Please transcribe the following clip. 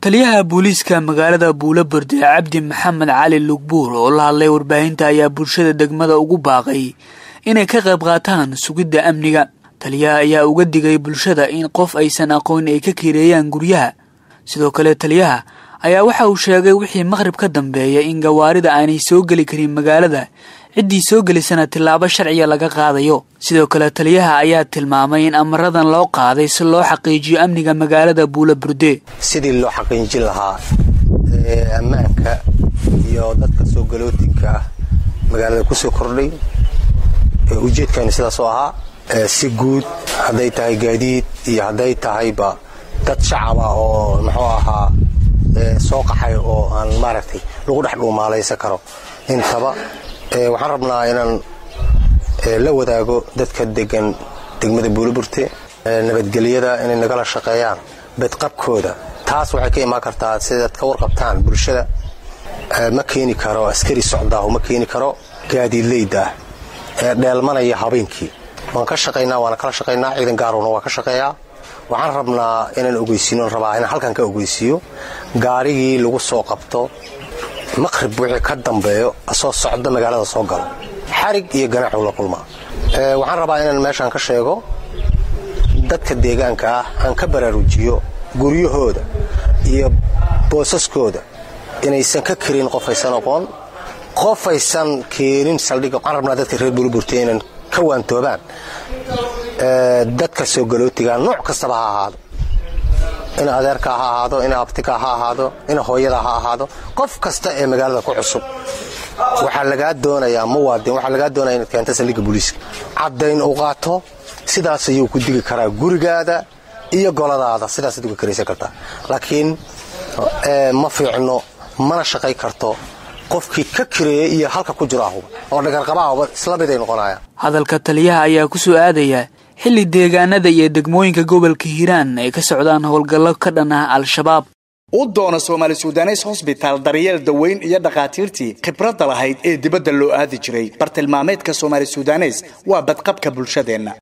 taliyaha booliiska magaalada buulaburde cabdi maxamed cali lugbuur oo la hadlay warbaahinta ayaa bulshada degmada ugu baaqay inay ka qayb qaataan sugidda amniga. Taliyaha ayaa uga digay bulshada in qof aysan aqoon ay ka kireeyaan guryaha. Sidoo kale taliyaha ayaa waxa uu sheegay wixii maqrib ka dambeeya in gawaarida aanay soo geli karin magaalada ciddii soo gelisana tillaabo sharciga laga qaadayo. Sidoo kale taliyaha ayaa tilmaamay in amaradan loo qaaday si loo xaqiijiyo amniga magaalada buulaburde sidii loo xaqiijin lahaa ammaanka iyo dadka soo galootinka ah magaalada ku soo kordhay ujeedkani sidaas oo ahaa si guud hadday tahay gaadiid iyo hadday tahayba dad shacaba oo muxuu ahaa soo qaxay oo aan maaragtay lagu dhex dhuumaalaysan karo. Intaba waxaan rabnaa inaan la wadaago dadka degan degmada buuliburte nabadgelyada inay nagala shaqeeyaan bedqabkooda. Taas waxay ka imaan kartaa sidaad ka warqabtaan bulshada. Ma keeni karo askari socdaahu ma keeni karo gaadiidleyda ee dheelmanaya habeenkii. Waan ka shaqaynaa waana kala shaqaynaa ciidan gaarowna waa ka shaqeeyaa. Waxaan rabnaa inaan ogeysiino rabaa inaan halkan ka ogeysiiyo gaarigii lagu soo qabto maqrib wixii ka dambeeyo asoo socda magaalada soo galo. Xarig iyo ganaaxuu la kulmaa. Waxaan rabaa inaan meeshaan ka sheego dadka deegaanka ah aan ka baraarujiyo guryahooda iyo boosaskooda inaysan ka karin qofaysan aqoon qofaysan keenin saldhigga waxaan rabnaa dadka reer buliburte inaan ka waantoobaan dadka soo galootiga nooc kastaba ha ahaado ina adeerka ha ahaado ina abtika ha ahaado ina hooyada ha ahaado qof kasta ee magaalada ku cusub. Waxaa lagaa doonayaa muwaadin waxaa lagaa doonaya inaad keenta saldhigga booliiska caddayn u qaato sidaas ayuu ku digi karaa gurigaada iyo goladaada sidaasaad uga karaysan kartaa laakiin ma fiicno mana shaqay karto qofkii ka kireeya iyo halka ku jiro ahuba oo dhagarqabaahba isla mid ay noqonayaan hadalka taliyaha ayaa ku soo aadaya xilli deegaanada iyo degmooyinka gobolka hiiraan ay ka socdaan howlgallo ka dhan ah al-shabaab. U doona soomaali sudanes hosbitaal daryeel daweyn iyo dhakhaatiirtii khibradda lahayd ee dibadda loo aadi jiray. Bartilmaameedka soomaali sudanes waa badqabka bulshadeenna